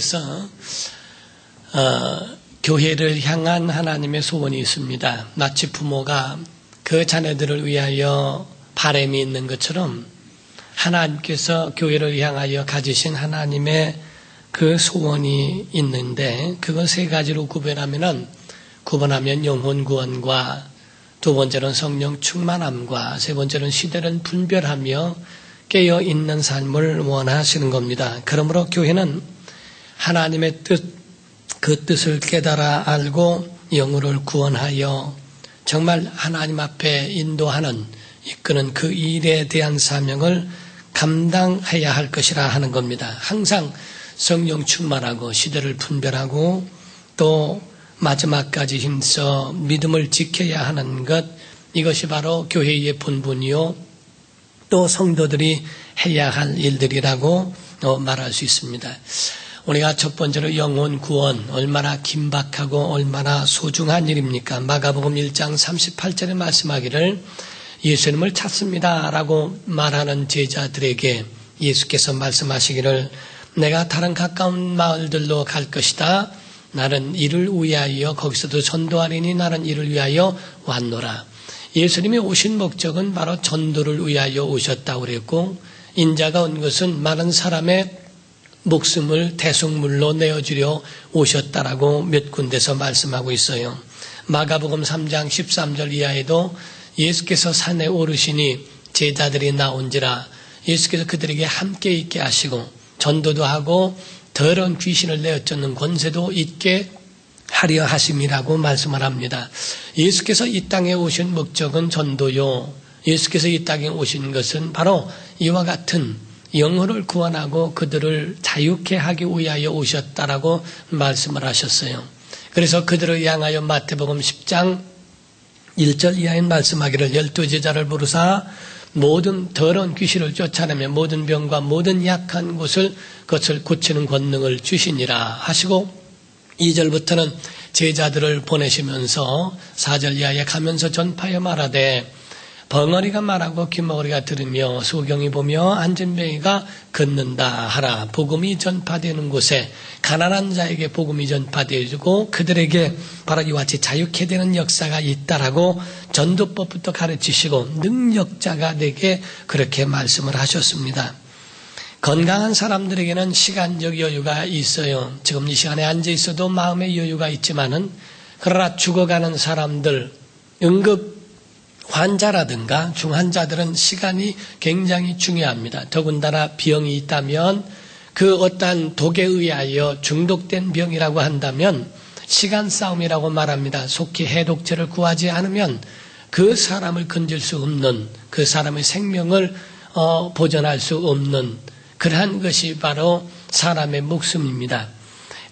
하나님께서 어, 교회를 향한 하나님의 소원이 있습니다. 마치 부모가 그 자녀들을 위하여 바램이 있는 것처럼 하나님께서 교회를 향하여 가지신 하나님의 그 소원이 있는데 그걸 세 가지로 구별하면은 구분하면 영혼 구원과 두 번째는 성령 충만함과 세 번째는 시대를 분별하며 깨어 있는 삶을 원하시는 겁니다. 그러므로 교회는 하나님의 뜻, 그 뜻을 깨달아 알고 영혼을 구원하여 정말 하나님 앞에 인도하는 이끄는 그 일에 대한 사명을 감당해야 할 것이라 하는 겁니다. 항상 성령 충만하고 시대를 분별하고 또 마지막까지 힘써 믿음을 지켜야 하는 것 이것이 바로 교회의 본분이요 또 성도들이 해야 할 일들이라고 어, 말할 수 있습니다. 우리가 첫 번째로 영혼 구원 얼마나 긴박하고 얼마나 소중한 일입니까? 마가복음 1장 38절에 말씀하기를 예수님을 찾습니다라고 말하는 제자들에게 예수께서 말씀하시기를 내가 다른 가까운 마을들로 갈 것이다. 나는 이를 위하여 거기서도 전도하리니 나는 이를 위하여 왔노라. 예수님이 오신 목적은 바로 전도를 위하여 오셨다고 그랬고 인자가 온 것은 많은 사람의 목숨을 대속물로 내어주려 오셨다라고 몇 군데서 말씀하고 있어요. 마가복음 3장 13절 이하에도 예수께서 산에 오르시니 제자들이 나온지라 예수께서 그들에게 함께 있게 하시고 전도도 하고 더러운 귀신을 내어쫓는 권세도 있게 하려 하심이라고 말씀을 합니다. 예수께서 이 땅에 오신 목적은 전도요. 예수께서 이 땅에 오신 것은 바로 이와 같은 영혼을 구원하고 그들을 자유케 하기 위하여 오셨다라고 말씀을 하셨어요. 그래서 그들을 향하여 마태복음 10장 1절 이하에 말씀하기를 열두 제자를 부르사 모든 더러운 귀신을 쫓아내며 모든 병과 모든 약한 곳을 그것을 고치는 권능을 주시니라 하시고 2절부터는 제자들을 보내시면서 4절 이하에 가면서 전파여 말하되 벙어리가 말하고 귀머거리가 들으며 소경이 보며 안전뱅이가 걷는다 하라. 복음이 전파되는 곳에 가난한 자에게 복음이 전파되어지고 그들에게 바로 이와 같이 자유케 되는 역사가 있다라고 전도법부터 가르치시고 능력자가 되게 그렇게 말씀을 하셨습니다. 건강한 사람들에게는 시간적 여유가 있어요. 지금 이 시간에 앉아 있어도 마음의 여유가 있지만은 그러나 죽어가는 사람들 응급 환자라든가 중환자들은 시간이 굉장히 중요합니다. 더군다나 병이 있다면 그 어떠한 독에 의하여 중독된 병이라고 한다면 시간 싸움이라고 말합니다. 속히 해독제를 구하지 않으면 그 사람을 건질 수 없는 그 사람의 생명을 어, 보존할 수 없는 그러한 것이 바로 사람의 목숨입니다.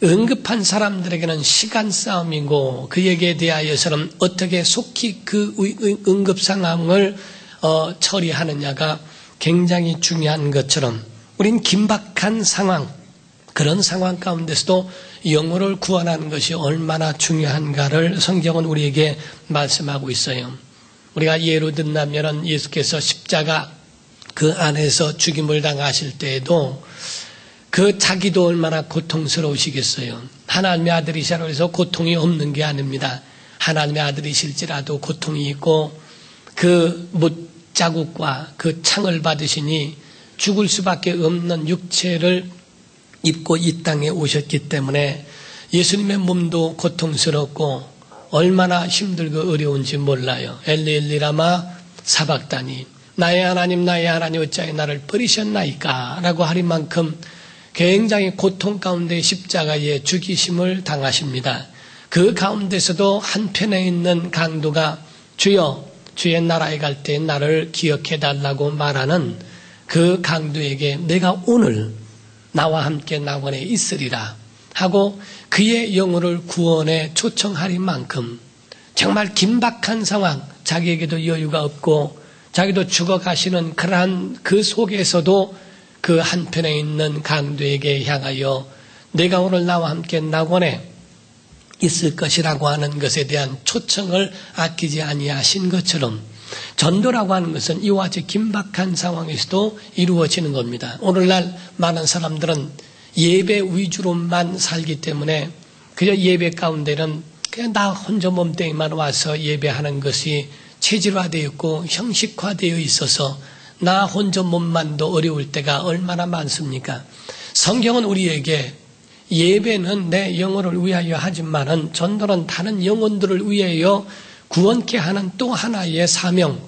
응급한 사람들에게는 시간 싸움이고 그에게 대하여서는 어떻게 속히 그 응급 상황을 어, 처리하느냐가 굉장히 중요한 것처럼 우린 긴박한 상황 그런 상황 가운데서도 영혼을 구원하는 것이 얼마나 중요한가를 성경은 우리에게 말씀하고 있어요. 우리가 예로 든다면 예수께서 십자가 그 안에서 죽임을 당하실 때에도 그 자기도 얼마나 고통스러우시겠어요. 하나님의 아들이시라고 해서 고통이 없는 게 아닙니다. 하나님의 아들이실지라도 고통이 있고 그 못자국과 그 창을 받으시니 죽을 수밖에 없는 육체를 입고 이 땅에 오셨기 때문에 예수님의 몸도 고통스럽고 얼마나 힘들고 어려운지 몰라요. 엘리엘리라마 사박다니 나의 하나님 나의 하나님 어찌하여 나를 버리셨나이까 라고 하리 만큼 굉장히 고통 가운데 십자가에 죽이심을 당하십니다. 그 가운데서도 한편에 있는 강도가 주여 주의 나라에 갈 때 나를 기억해 달라고 말하는 그 강도에게 내가 오늘 나와 함께 낙원에 있으리라 하고 그의 영혼을 구원에 초청하리 만큼 정말 긴박한 상황 자기에게도 여유가 없고 자기도 죽어가시는 그러한 그 속에서도 그 한편에 있는 강도에게 향하여 내가 오늘 나와 함께 낙원에 있을 것이라고 하는 것에 대한 초청을 아끼지 아니하신 것처럼 전도라고 하는 것은 이와 같이 긴박한 상황에서도 이루어지는 겁니다. 오늘날 많은 사람들은 예배 위주로만 살기 때문에 그저 예배 가운데는 그냥 나 혼자 몸뚱이만 와서 예배하는 것이 체질화되어 있고 형식화되어 있어서 나 혼자 몸만도 어려울 때가 얼마나 많습니까? 성경은 우리에게 예배는 내 영혼을 위하여 하지만은 전도는 다른 영혼들을 위하여 구원케 하는 또 하나의 사명,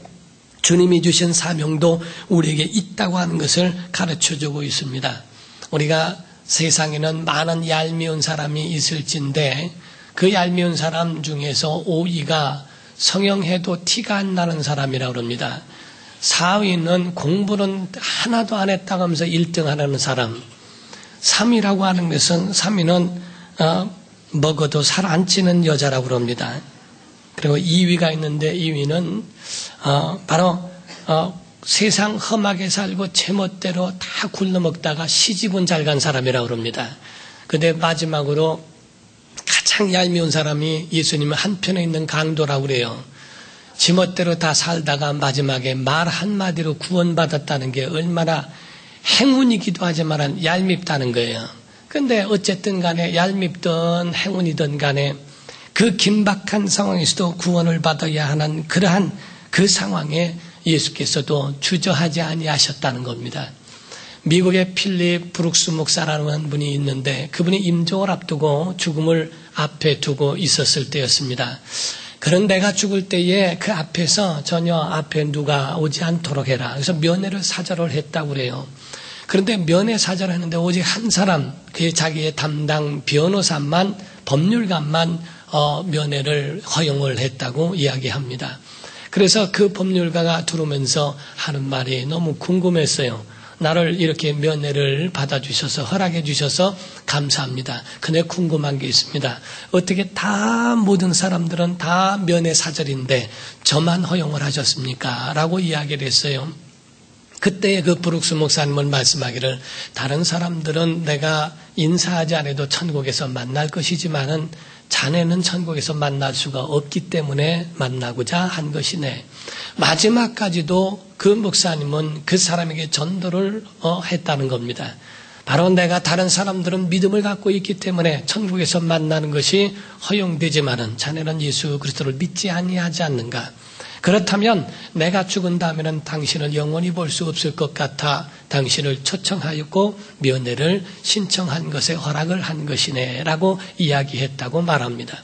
주님이 주신 사명도 우리에게 있다고 하는 것을 가르쳐 주고 있습니다. 우리가 세상에는 많은 얄미운 사람이 있을진데 그 얄미운 사람 중에서 5위가 성형해도 티가 안 나는 사람이라고 합니다. 4위는 공부는 하나도 안 했다고 하면서 1등 하는 사람. 3위라고 하는 것은 3위는 어, 먹어도 살 안 찌는 여자라고 그럽니다. 그리고 2위가 있는데 2위는 어, 바로 어, 세상 험하게 살고 제멋대로 다 굴러먹다가 시집은 잘 간 사람이라고 그럽니다. 근데 마지막으로 가장 얄미운 사람이 예수님의 한편에 있는 강도라고 그래요. 지멋대로 다 살다가 마지막에 말 한마디로 구원받았다는 게 얼마나 행운이기도 하지만 얄밉다는 거예요. 근데 어쨌든 간에 얄밉든 행운이든 간에 그 긴박한 상황에서도 구원을 받아야 하는 그러한 그 상황에 예수께서도 주저하지 아니하셨다는 겁니다. 미국의 필립 브룩스 목사라는 분이 있는데 그분이 임종을 앞두고 죽음을 앞에 두고 있었을 때였습니다. 그런 내가 죽을 때에 그 앞에서 전혀 앞에 누가 오지 않도록 해라. 그래서 면회를 사절을 했다고 그래요. 그런데 면회 사절을 했는데 오직 한 사람, 그게 자기의 담당 변호사만, 법률가만 어, 면회를 허용을 했다고 이야기합니다. 그래서 그 법률가가 들어오면서 하는 말이 너무 궁금했어요. 나를 이렇게 면회를 받아주셔서 허락해 주셔서 감사합니다. 근데 궁금한 게 있습니다. 어떻게 다 모든 사람들은 다 면회 사절인데 저만 허용을 하셨습니까? 라고 이야기를 했어요. 그때 그 브룩스 목사님을 말씀하기를 다른 사람들은 내가 인사하지 않아도 천국에서 만날 것이지만은 자네는 천국에서 만날 수가 없기 때문에 만나고자 한 것이네. 마지막까지도 그 목사님은 그 사람에게 전도를 어, 했다는 겁니다. 바로 내가 다른 사람들은 믿음을 갖고 있기 때문에 천국에서 만나는 것이 허용되지만은 자네는 예수 그리스도를 믿지 아니하지 않는가? 그렇다면 내가 죽은 다음에는 당신을 영원히 볼 수 없을 것 같아 당신을 초청하였고 면회를 신청한 것에 허락을 한 것이네라고 이야기했다고 말합니다.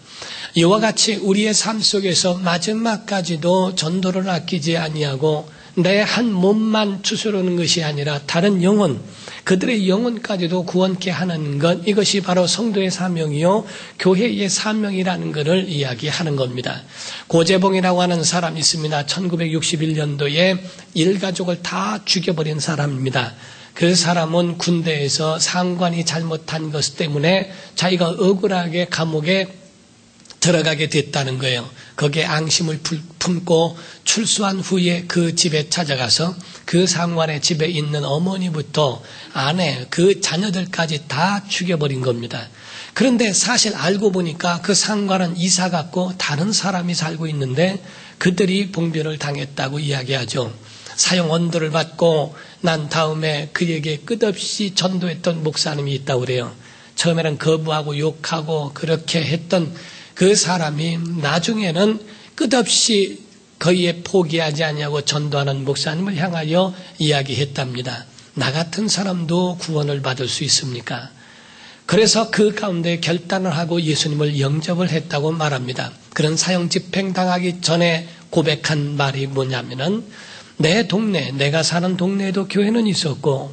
이와 같이 우리의 삶 속에서 마지막까지도 전도를 아끼지 아니하고 내 한 몸만 추스르는 것이 아니라 다른 영혼, 그들의 영혼까지도 구원케 하는 것, 이것이 바로 성도의 사명이요, 교회의 사명이라는 것을 이야기하는 겁니다. 고재봉이라고 하는 사람이 있습니다. 1961년도에 일가족을 다 죽여버린 사람입니다. 그 사람은 군대에서 상관이 잘못한 것 때문에 자기가 억울하게 감옥에 들어가게 됐다는 거예요. 거기에 앙심을 품고 출소한 후에 그 집에 찾아가서 그 상관의 집에 있는 어머니부터 아내, 그 자녀들까지 다 죽여버린 겁니다. 그런데 사실 알고 보니까 그 상관은 이사 갔고 다른 사람이 살고 있는데 그들이 봉변을 당했다고 이야기하죠. 사형 언도를 받고 난 다음에 그에게 끝없이 전도했던 목사님이 있다고 그래요. 처음에는 거부하고 욕하고 그렇게 했던 그 사람이 나중에는 끝없이 거의에 포기하지 아니하고 전도하는 목사님을 향하여 이야기했답니다. 나 같은 사람도 구원을 받을 수 있습니까? 그래서 그 가운데 결단을 하고 예수님을 영접을 했다고 말합니다. 그런 사형 집행당하기 전에 고백한 말이 뭐냐면은 내 동네, 내가 사는 동네에도 교회는 있었고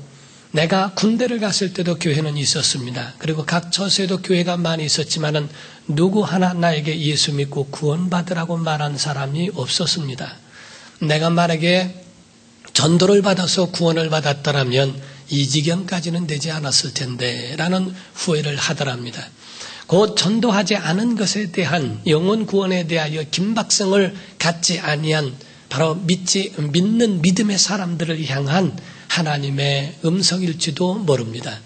내가 군대를 갔을 때도 교회는 있었습니다. 그리고 각 처소에도 교회가 많이 있었지만은 누구 하나 나에게 예수 믿고 구원받으라고 말한 사람이 없었습니다. 내가 만약에 전도를 받아서 구원을 받았더라면 이 지경까지는 되지 않았을 텐데 라는 후회를 하더랍니다. 곧 전도하지 않은 것에 대한 영혼 구원에 대하여 긴박성을 갖지 아니한 바로 믿지 믿는 믿음의 사람들을 향한 하나님의 음성일지도 모릅니다.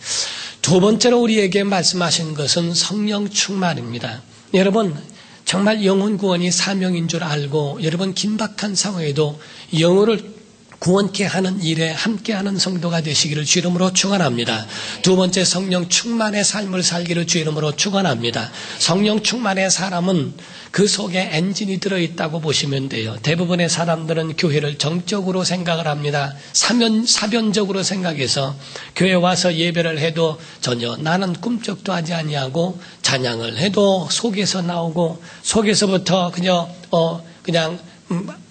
두 번째로 우리에게 말씀하신 것은 성령 충만입니다. 여러분, 정말 영혼 구원이 사명인 줄 알고 여러분 긴박한 상황에도 영혼을 구원케 하는 일에 함께하는 성도가 되시기를 주 이름으로 축원합니다. 두 번째 성령 충만의 삶을 살기를 주 이름으로 축원합니다. 성령 충만의 사람은 그 속에 엔진이 들어 있다고 보시면 돼요. 대부분의 사람들은 교회를 정적으로 생각을 합니다. 사면, 사변적으로 생각해서 교회 와서 예배를 해도 전혀 나는 꿈쩍도 하지 아니하고 찬양을 해도 속에서 나오고 속에서부터 그냥 어 그냥 음,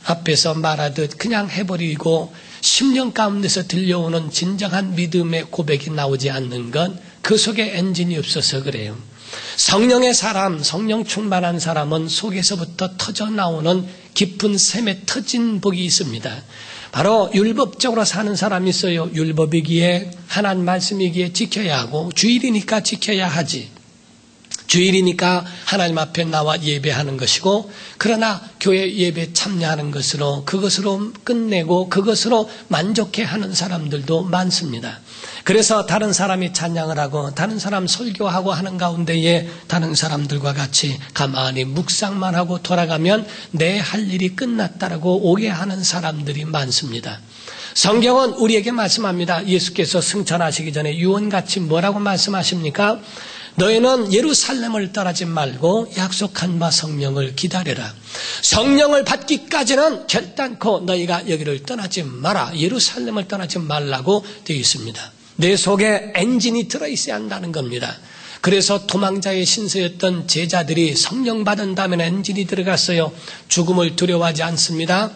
앞에서 말하듯 그냥 해버리고 10년 가운데서 들려오는 진정한 믿음의 고백이 나오지 않는 건 그 속에 엔진이 없어서 그래요. 성령의 사람, 성령 충만한 사람은 속에서부터 터져 나오는 깊은 샘에 터진 복이 있습니다. 바로 율법적으로 사는 사람이 있어요. 율법이기에 하나님 말씀이기에 지켜야 하고 주일이니까 지켜야 하지. 주일이니까 하나님 앞에 나와 예배하는 것이고 그러나 교회 예배 참여하는 것으로 그것으로 끝내고 그것으로 만족해 하는 사람들도 많습니다. 그래서 다른 사람이 찬양을 하고 다른 사람 설교하고 하는 가운데에 다른 사람들과 같이 가만히 묵상만 하고 돌아가면 내 할 일이 끝났다라고 오게 하는 사람들이 많습니다. 성경은 우리에게 말씀합니다. 예수께서 승천하시기 전에 유언같이 뭐라고 말씀하십니까? 너희는 예루살렘을 떠나지 말고 약속한 바 성령을 기다려라. 성령을 받기까지는 결단코 너희가 여기를 떠나지 마라. 예루살렘을 떠나지 말라고 되어 있습니다. 내 속에 엔진이 들어있어야 한다는 겁니다. 그래서 도망자의 신세였던 제자들이 성령 받은 다음에 엔진이 들어갔어요. 죽음을 두려워하지 않습니다.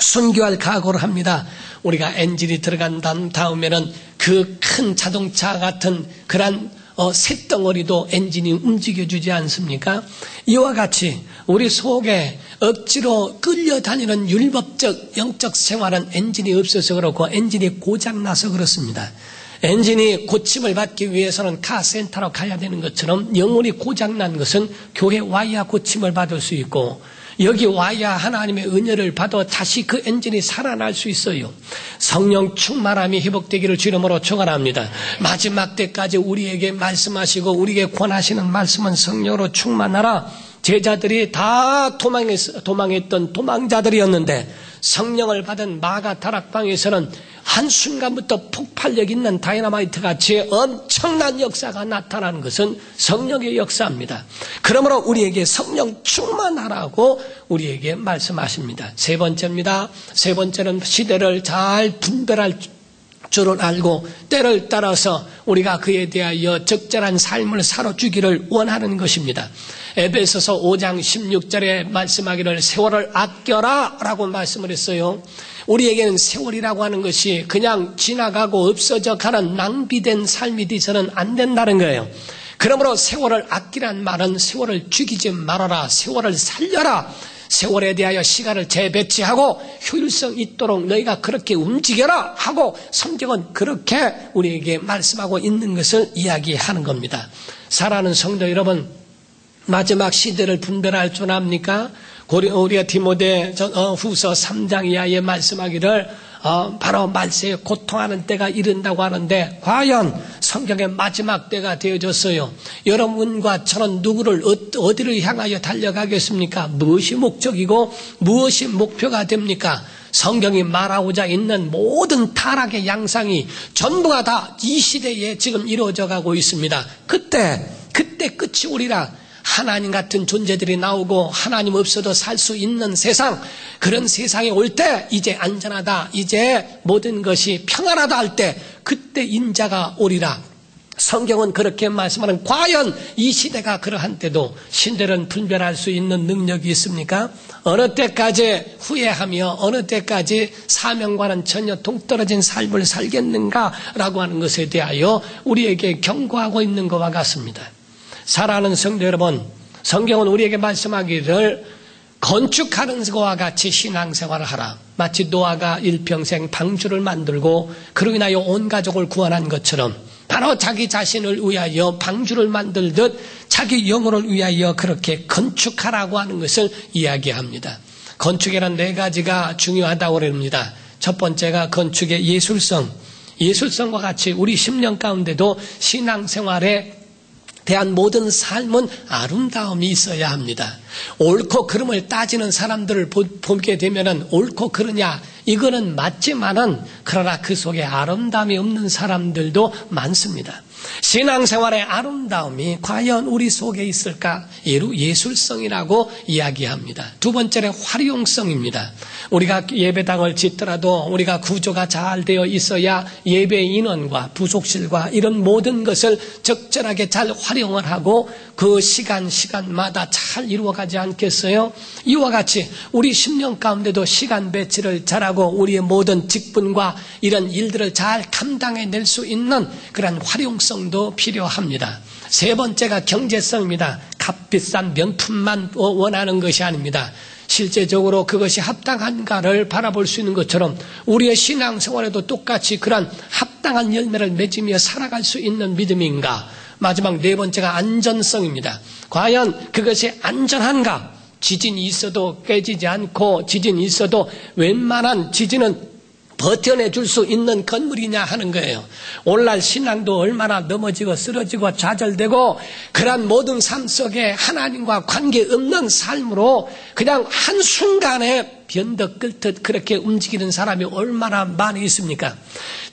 순교할 각오를 합니다. 우리가 엔진이 들어간 다음에는 그 큰 자동차 같은 그런 어, 쇳덩어리도 엔진이 움직여주지 않습니까? 이와 같이 우리 속에 억지로 끌려다니는 율법적 영적 생활은 엔진이 없어서 그렇고 엔진이 고장나서 그렇습니다. 엔진이 고침을 받기 위해서는 카센터로 가야 되는 것처럼 영혼이 고장난 것은 교회 와야 고침을 받을 수 있고 여기 와야 하나님의 은혜를 받아 다시 그 엔진이 살아날 수 있어요. 성령 충만함이 회복되기를 주름으로 축원합니다. 마지막 때까지 우리에게 말씀하시고 우리에게 권하시는 말씀은 성령으로 충만하라. 제자들이 다 도망했, 도망했던 도망자들이었는데 성령을 받은 마가 다락방에서는 한순간부터 폭발력 있는 다이나마이트 같이 엄청난 역사가 나타나는 것은 성령의 역사입니다. 그러므로 우리에게 성령 충만하라고 우리에게 말씀하십니다. 세 번째입니다. 세 번째는 시대를 잘 분별할 줄을 알고 때를 따라서 우리가 그에 대하여 적절한 삶을 살아주기를 원하는 것입니다. 에베소서 5장 16절에 말씀하기를 세월을 아껴라 라고 말씀을 했어요. 우리에게는 세월이라고 하는 것이 그냥 지나가고 없어져 가는 낭비된 삶이 돼서는 안 된다는 거예요. 그러므로 세월을 아끼란 말은 세월을 죽이지 말아라. 세월을 살려라. 세월에 대하여 시간을 재배치하고 효율성 있도록 너희가 그렇게 움직여라 하고 성경은 그렇게 우리에게 말씀하고 있는 것을 이야기하는 겁니다. 사랑하는 성도 여러분, 마지막 시대를 분별할 줄 압니까? 우리가 디모데 어, 후서 3장 이하에 말씀하기를 어, 바로 말세에 고통하는 때가 이른다고 하는데 과연 성경의 마지막 때가 되어졌어요. 여러분과 저는 누구를 어, 디를 향하여 달려가겠습니까? 무엇이 목적이고 무엇이 목표가 됩니까? 성경이 말하고자 있는 모든 타락의 양상이 전부가 다 이 시대에 지금 이루어져 가고 있습니다. 그때 그때 끝이 오리라. 하나님 같은 존재들이 나오고 하나님 없어도 살 수 있는 세상 그런 세상에 올 때 이제 안전하다 이제 모든 것이 평안하다 할 때 그때 인자가 오리라 성경은 그렇게 말씀하는 과연 이 시대가 그러한 때도 신들은 분별할 수 있는 능력이 있습니까? 어느 때까지 후회하며 어느 때까지 사명과는 전혀 동떨어진 삶을 살겠는가라고 하는 것에 대하여 우리에게 경고하고 있는 것과 같습니다. 사랑하는 성도 여러분, 성경은 우리에게 말씀하기를 건축하는 것과 같이 신앙생활을 하라. 마치 노아가 일평생 방주를 만들고 그로 인하여 온 가족을 구원한 것처럼 바로 자기 자신을 위하여 방주를 만들듯 자기 영혼을 위하여 그렇게 건축하라고 하는 것을 이야기합니다. 건축에는 네 가지가 중요하다고 그럽니다. 첫 번째가 건축의 예술성. 예술성과 같이 우리 10년 가운데도 신앙생활에 대한 모든 삶은 아름다움이 있어야 합니다. 옳고 그름을 따지는 사람들을 보게 되면은 옳고 그르냐 이거는 맞지만은 그러나 그 속에 아름다움이 없는 사람들도 많습니다. 신앙생활의 아름다움이 과연 우리 속에 있을까? 예술성이라고 이야기합니다. 두 번째는 활용성입니다. 우리가 예배당을 짓더라도 우리가 구조가 잘 되어 있어야 예배 인원과 부속실과 이런 모든 것을 적절하게 잘 활용을 하고 그 시간 시간마다 잘 이루어가지 않겠어요? 이와 같이 우리 10년 가운데도 시간 배치를 잘하고 우리의 모든 직분과 이런 일들을 잘 감당해낼 수 있는 그런 활용성 도 필요합니다. 세 번째가 경제성입니다. 값비싼 명품만 원하는 것이 아닙니다. 실제적으로 그것이 합당한가를 바라볼 수 있는 것처럼 우리의 신앙생활에도 똑같이 그런 합당한 열매를 맺으며 살아갈 수 있는 믿음인가? 마지막 네 번째가 안전성입니다. 과연 그것이 안전한가? 지진이 있어도 깨지지 않고 지진이 있어도 웬만한 지진은 버텨내 줄 수 있는 건물이냐 하는 거예요. 오늘날 신앙도 얼마나 넘어지고 쓰러지고 좌절되고 그러한 모든 삶 속에 하나님과 관계없는 삶으로 그냥 한순간에 변덕 끌듯 그렇게 움직이는 사람이 얼마나 많이 있습니까?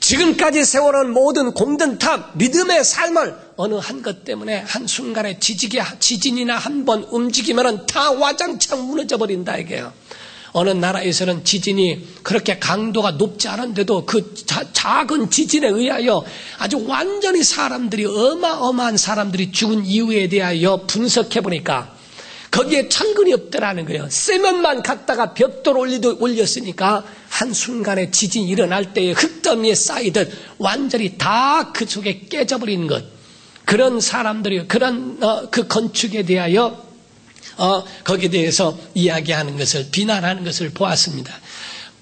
지금까지 세월은 모든 공든탑 믿음의 삶을 어느 한 것 때문에 한순간에 지진이나 한 번 움직이면 다 와장창 무너져 버린다 이게요. 어느 나라에서는 지진이 그렇게 강도가 높지 않은데도 그 자, 작은 지진에 의하여 아주 완전히 사람들이 어마어마한 사람들이 죽은 이유에 대하여 분석해 보니까 거기에 천근이 없더라는 거예요. 세면만 갖다가 벽돌 올리도 올렸으니까 한순간에 지진이 일어날 때에 흙더미에 쌓이듯 완전히 다 그 속에 깨져버리는 것. 그런 사람들이 그런 어, 그 건축에 대하여 어, 거기에 대해서 이야기하는 것을 비난하는 것을 보았습니다.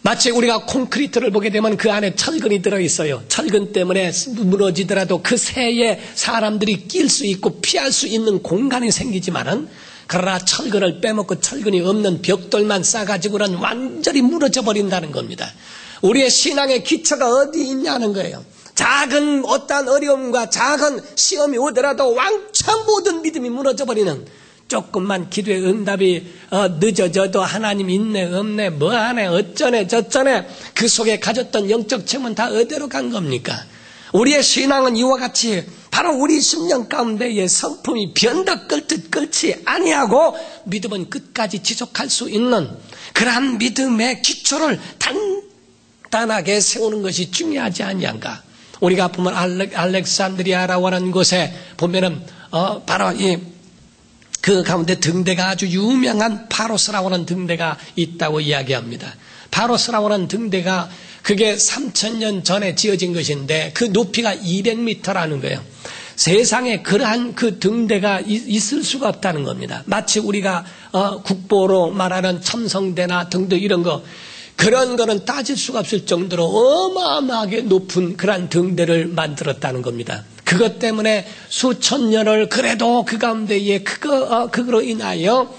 마치 우리가 콘크리트를 보게 되면 그 안에 철근이 들어 있어요. 철근 때문에 무너지더라도 그 새에 사람들이 낄 수 있고 피할 수 있는 공간이 생기지만은 그러나 철근을 빼먹고 철근이 없는 벽돌만 싸가지고는 완전히 무너져 버린다는 겁니다. 우리의 신앙의 기초가 어디 있냐는 거예요. 작은 어떠한 어려움과 작은 시험이 오더라도 왕창 모든 믿음이 무너져 버리는 조금만 기도의 응답이 어, 늦어져도 하나님 있네 없네 뭐하네 어쩌네 저쩌네 그 속에 가졌던 영적 체험은 다 어디로 간 겁니까? 우리의 신앙은 이와 같이 바로 우리 심령 가운데의 성품이 변덕 끌듯 끌지 아니하고 믿음은 끝까지 지속할 수 있는 그러한 믿음의 기초를 단단하게 세우는 것이 중요하지 아니한가? 우리가 보면 알렉, 알렉산드리아라고 하는 곳에 보면은 어, 바로 이 그 가운데 등대가 아주 유명한 파로스라고 하는 등대가 있다고 이야기합니다. 파로스라고 하는 등대가 그게 3천년 전에 지어진 것인데 그 높이가 200m라는 거예요. 세상에 그러한 그 등대가 있을 수가 없다는 겁니다. 마치 우리가 어, 국보로 말하는 첨성대나 등등 이런 거 그런 거는 따질 수가 없을 정도로 어마어마하게 높은 그러한 등대를 만들었다는 겁니다. 그것 때문에 수천 년을 그래도 그 가운데에 그거, 어, 그거로 인하여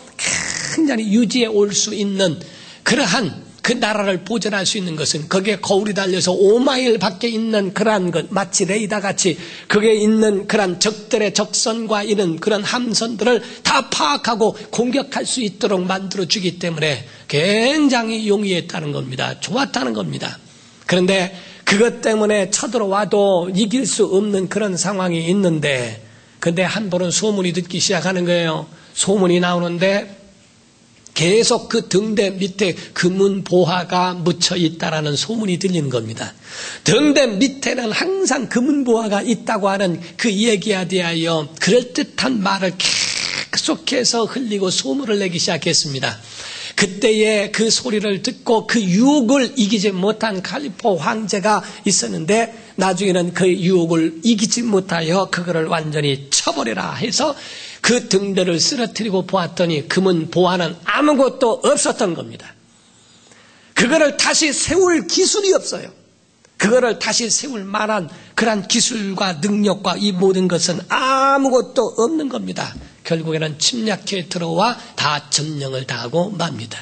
굉장히 유지해 올 수 있는 그러한 그 나라를 보존할 수 있는 것은 거기에 거울이 달려서 5마일 밖에 있는 그러한 것, 마치 레이다 같이 거기에 있는 그러한 적들의 적선과 이런 그런 함선들을 다 파악하고 공격할 수 있도록 만들어 주기 때문에 굉장히 용이했다는 겁니다. 좋았다는 겁니다. 그런데 그것 때문에 쳐들어와도 이길 수 없는 그런 상황이 있는데, 근데 한 번은 소문이 듣기 시작하는 거예요. 소문이 나오는데, 계속 그 등대 밑에 금은 보화가 묻혀 있다라는 소문이 들리는 겁니다. 등대 밑에는 항상 금은 보화가 있다고 하는 그 얘기에 대하여 그럴듯한 말을 계속해서 흘리고 소문을 내기 시작했습니다. 그때의 그 소리를 듣고 그 유혹을 이기지 못한 칼리포 황제가 있었는데 나중에는 그 유혹을 이기지 못하여 그거를 완전히 쳐버려라 해서 그 등대를 쓰러뜨리고 보았더니 금은 보아는 아무것도 없었던 겁니다. 그거를 다시 세울 기술이 없어요. 그거를 다시 세울 만한 그러한 기술과 능력과 이 모든 것은 아무것도 없는 겁니다. 결국에는 침략해 들어와 다 점령을 당하고 맙니다.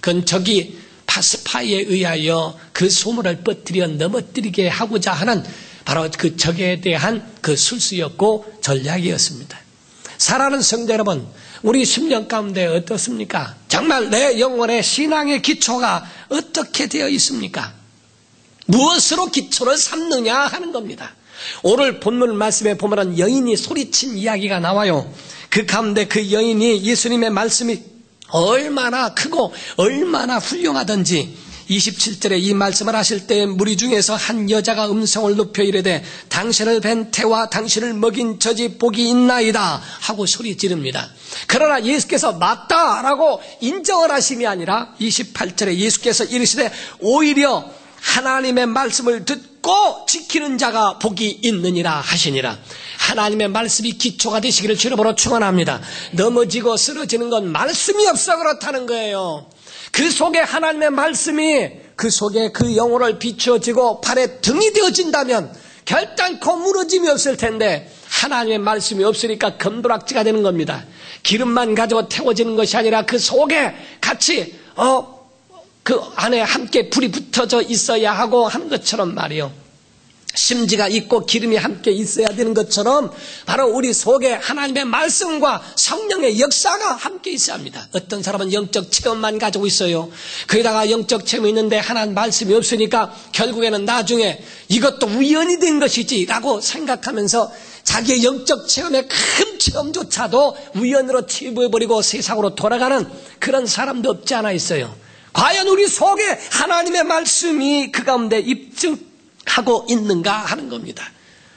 그건 적이 파스파에 의하여 그 소문을 뻗들여 넘어뜨리게 하고자 하는 바로 그 적에 대한 그 술수였고 전략이었습니다. 사랑하는 성도 여러분, 우리 10년 가운데 어떻습니까? 정말 내 영혼의 신앙의 기초가 어떻게 되어 있습니까? 무엇으로 기초를 삼느냐 하는 겁니다. 오늘 본문 말씀에 보면 여인이 소리친 이야기가 나와요. 그 가운데 그 여인이 예수님의 말씀이 얼마나 크고 얼마나 훌륭하던지 27절에 이 말씀을 하실 때 무리 중에서 한 여자가 음성을 높여 이르되 당신을 뵌 태와 당신을 먹인 저지 복이 있나이다 하고 소리 지릅니다. 그러나 예수께서 맞다라고 인정을 하심이 아니라 28절에 예수께서 이르시되 오히려 하나님의 말씀을 듣고 지키는 자가 복이 있느니라 하시니라. 하나님의 말씀이 기초가 되시기를 주름으로 축원합니다. 넘어지고 쓰러지는 건 말씀이 없어 그렇다는 거예요. 그 속에 하나님의 말씀이 그 속에 그 영혼을 비추어지고 팔에 등이 되어진다면 결단코 무너짐이 없을 텐데 하나님의 말씀이 없으니까 검도락지가 되는 겁니다. 기름만 가지고 태워지는 것이 아니라 그 속에 같이 어, 그 안에 함께 불이 붙어져 있어야 하고 하는 것처럼 말이요. 심지가 있고 기름이 함께 있어야 되는 것처럼 바로 우리 속에 하나님의 말씀과 성령의 역사가 함께 있어야 합니다. 어떤 사람은 영적 체험만 가지고 있어요. 거기다가 영적 체험이 있는데 하나님 말씀이 없으니까 결국에는 나중에 이것도 우연이 된 것이지라고 생각하면서 자기의 영적 체험의 큰 체험조차도 우연으로 치부해버리고 세상으로 돌아가는 그런 사람도 없지 않아 있어요. 과연 우리 속에 하나님의 말씀이 그 가운데 입증 하고 있는가 하는 겁니다.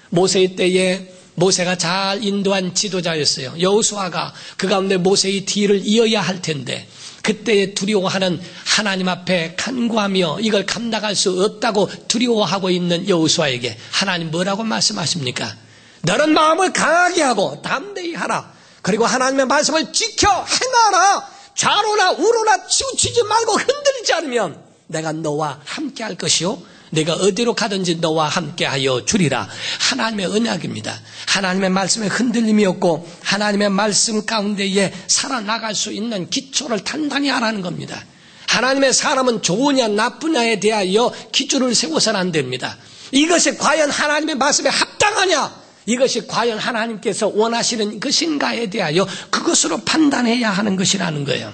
모세의 때에 모세가 잘 인도한 지도자였어요. 여우수아가 그 가운데 모세의 뒤를 이어야 할 텐데 그때 두려워하는 하나님 앞에 간구하며 이걸 감당할 수 없다고 두려워하고 있는 여우수아에게 하나님 뭐라고 말씀하십니까? 너는 마음을 강하게 하고 담대히 하라. 그리고 하나님의 말씀을 지켜 행하라. 좌로나 우로나 치우치지 말고 흔들리지 않으면 내가 너와 함께 할 것이요. 내가 어디로 가든지 너와 함께하여 주리라. 하나님의 언약입니다. 하나님의 말씀에 흔들림이 없고 하나님의 말씀 가운데에 살아나갈 수 있는 기초를 단단히 하라는 겁니다. 하나님의 사람은 좋으냐 나쁘냐에 대하여 기준을 세워서는 안 됩니다. 이것이 과연 하나님의 말씀에 합당하냐? 이것이 과연 하나님께서 원하시는 것인가에 대하여 그것으로 판단해야 하는 것이라는 거예요.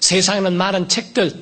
세상에는 많은 책들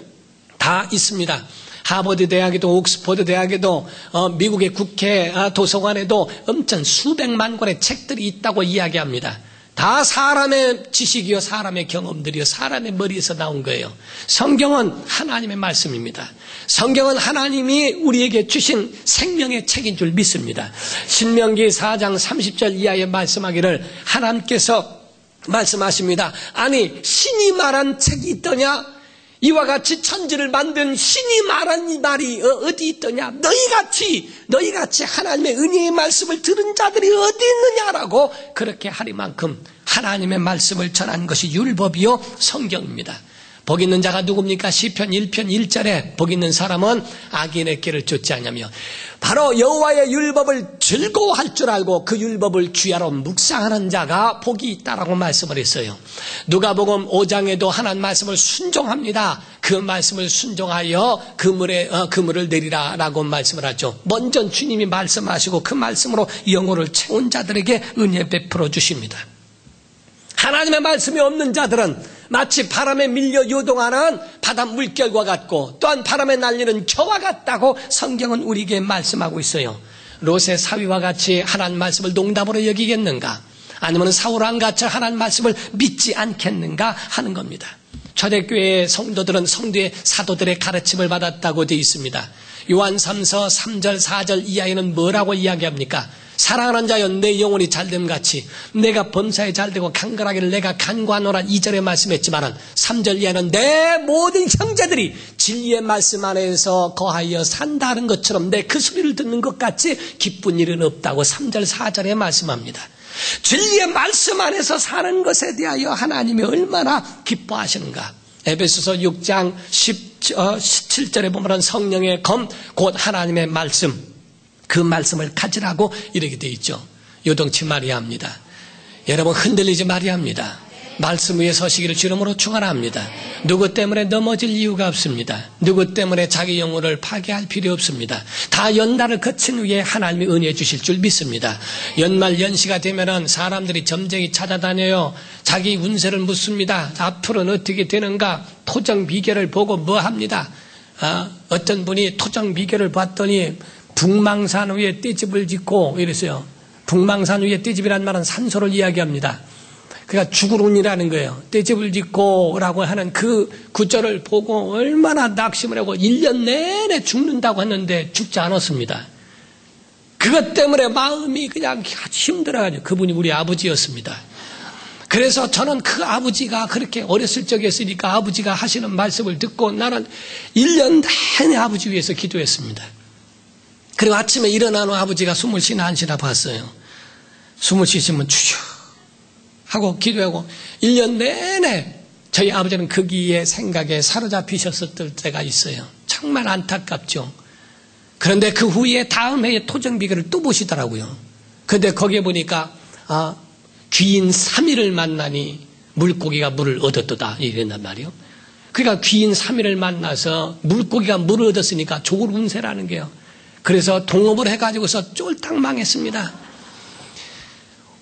다 있습니다. 하버드 대학에도 옥스퍼드 대학에도 어, 미국의 국회 아, 도서관에도 엄청 수백만 권의 책들이 있다고 이야기합니다. 다 사람의 지식이요, 사람의 경험들이요, 사람의 머리에서 나온 거예요. 성경은 하나님의 말씀입니다. 성경은 하나님이 우리에게 주신 생명의 책인 줄 믿습니다. 신명기 4장 30절 이하에 말씀하기를 하나님께서 말씀하십니다. 아니, 신이 말한 책이 있더냐? 이와 같이 천지를 만든 신이 말한 이 말이 어, 어디 있더냐? 너희 같이 너희 같이 하나님의 은혜의 말씀을 들은 자들이 어디 있느냐라고 그렇게 하리만큼 하나님의 말씀을 전한 것이 율법이요 성경입니다. 복 있는 자가 누굽니까? 시편 1편 1절에 복 있는 사람은 악인의 길을 쫓지 않냐며 바로 여호와의 율법을 즐거워할 줄 알고 그 율법을 주야로 묵상하는 자가 복이 있다라고 말씀을 했어요. 누가복음 5장에도 하나님 말씀을 순종합니다. 그 말씀을 순종하여 그물에 어, 그물을 내리라라고 말씀을 하죠. 먼저 주님이 말씀하시고 그 말씀으로 영혼을 채운 자들에게 은혜 베풀어 주십니다. 하나님의 말씀이 없는 자들은 마치 바람에 밀려 요동하는 바다 물결과 같고 또한 바람에 날리는 겨와 같다고 성경은 우리에게 말씀하고 있어요. 롯의 사위와 같이 하나님 말씀을 농담으로 여기겠는가? 아니면 사울왕 같이 하나님 말씀을 믿지 않겠는가 하는 겁니다. 초대교회 성도들은 성도의 사도들의 가르침을 받았다고 되어 있습니다. 요한 3서 3절 4절 이하에는 뭐라고 이야기합니까? 사랑하는 자여 내 영혼이 잘됨 같이 내가 범사에 잘되고 강건하기를 내가 간과하노라 2절에 말씀했지만 3절 이하는 내 모든 형제들이 진리의 말씀 안에서 거하여 산다는 것처럼 내 그 소리를 듣는 것 같이 기쁜 일은 없다고 3절 4절에 말씀합니다. 진리의 말씀 안에서 사는 것에 대하여 하나님이 얼마나 기뻐하시는가. 에베소서 6장 10, 17절에 어, 보면 성령의 검, 곧 하나님의 말씀, 그 말씀을 가지라고 이렇게 되어 있죠. 요동치 말이야 합니다. 여러분 흔들리지 말이야 합니다. 말씀 위에 서시기를 주름으로 축원합니다. 누구 때문에 넘어질 이유가 없습니다. 누구 때문에 자기 영혼을 파괴할 필요 없습니다. 다 연달을 거친 후에 하나님이 은혜 주실 줄 믿습니다. 연말 연시가 되면은 사람들이 점쟁이 찾아다녀요. 자기 운세를 묻습니다. 앞으로는 어떻게 되는가? 토정 비결을 보고 뭐 합니다. 어? 어떤 분이 토정 비결을 봤더니 북망산 위에 떼집을 짓고 이랬어요. 북망산 위에 떼집이란 말은 산소를 이야기합니다. 그러니까 죽을 운이라는 거예요. 떼집을 짓고 라고 하는 그 구절을 보고 얼마나 낙심을 하고 1년 내내 죽는다고 했는데 죽지 않았습니다. 그것 때문에 마음이 그냥 힘들어가지고 그분이 우리 아버지였습니다. 그래서 저는 그 아버지가 그렇게 어렸을 적에 있으니까 아버지가 하시는 말씀을 듣고 나는 1년 내내 아버지 위해서 기도했습니다. 그리고 아침에 일어난 후 아버지가 숨을 쉬나 안 쉬나 봤어요. 숨을 쉬시면 주저 하고 기도하고 1년 내내 저희 아버지는 거기에 생각에 사로잡히셨을 때가 있어요. 정말 안타깝죠. 그런데 그 후에 다음 해에 토정비결을 또 보시더라고요. 근데 거기에 보니까 아, 귀인 3일을 만나니 물고기가 물을 얻었다 이랬단 말이요. 그러니까 귀인 3일을 만나서 물고기가 물을 얻었으니까 좋은 운세라는 게요. 그래서 동업을 해가지고서 쫄딱 망했습니다.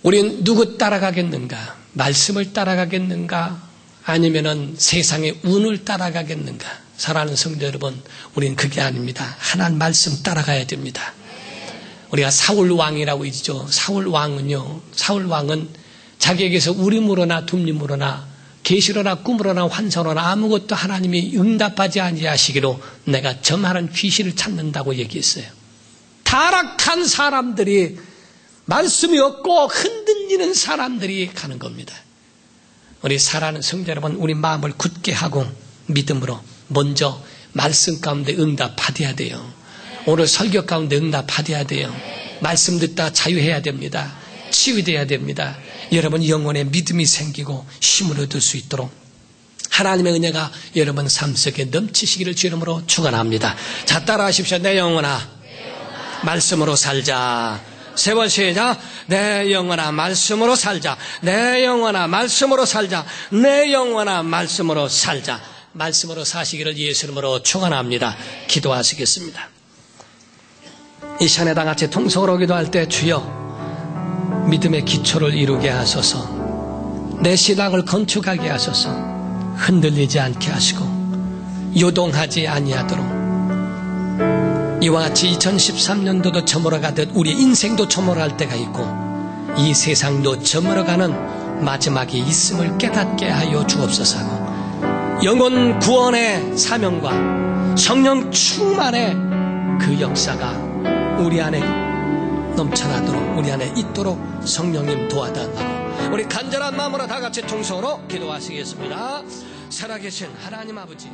우린 누구 따라가겠는가? 말씀을 따라가겠는가? 아니면은 세상의 운을 따라가겠는가? 사랑하는 성도 여러분, 우린 그게 아닙니다. 하나님 말씀 따라가야 됩니다. 우리가 사울 왕이라고 있죠. 사울 왕은요. 사울 왕은 자기에게서 우림으로나 둠림으로나 계시로나 꿈으로나 환상으로나 아무것도 하나님이 응답하지 아니하시기로 내가 점하는 귀신을 찾는다고 얘기했어요. 타락한 사람들이 말씀이 없고 흔들리는 사람들이 가는 겁니다. 우리 사랑하는 성자 여러분, 우리 마음을 굳게 하고 믿음으로 먼저 말씀 가운데 응답 받아야 돼요. 오늘 설교 가운데 응답 받아야 돼요. 말씀 듣다 자유해야 됩니다. 치유돼야 됩니다. 여러분 영혼에 믿음이 생기고 힘을 얻을 수 있도록 하나님의 은혜가 여러분 삶 속에 넘치시기를 주 이름으로 축원합니다. 자 따라하십시오. 내 영혼아 말씀으로 살자. 세번 시작. 내 영혼아 말씀으로 살자. 내 영혼아 말씀으로 살자. 내 영혼아 말씀으로 살자. 말씀으로 사시기를 예수 이름으로 축원합니다. 기도하시겠습니다. 이 시간에 다 같이 통성으로 기도할 때 주여 믿음의 기초를 이루게 하소서. 내 신앙을 건축하게 하소서. 흔들리지 않게 하시고 요동하지 아니하도록. 이와 같이 2013년도도 저물어가듯 우리 인생도 저물어갈 때가 있고 이 세상도 저물어가는 마지막이 있음을 깨닫게 하여 주옵소서. 영혼 구원의 사명과 성령 충만의 그 역사가 우리 안에 넘쳐나도록 우리 안에 있도록 성령님 도와달라고 우리 간절한 마음으로 다 같이 통성으로 기도하시겠습니다. 살아계신 하나님 아버지